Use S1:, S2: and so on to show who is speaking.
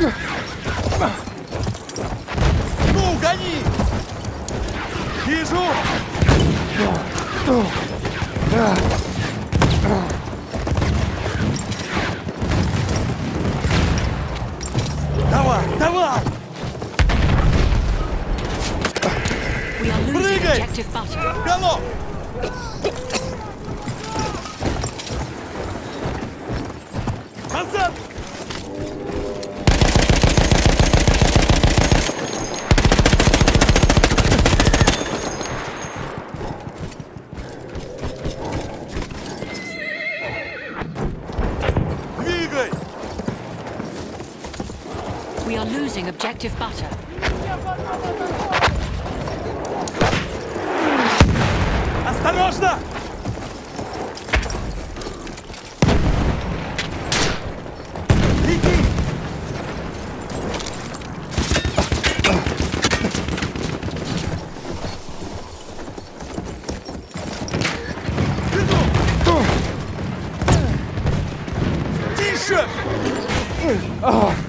S1: Ну, гони! Вижу! Давай, давай! Прыгай! Голов! Назад!
S2: We are losing objective butter.
S1: Осторожно! Беги! Иду! Тише! Прыгай!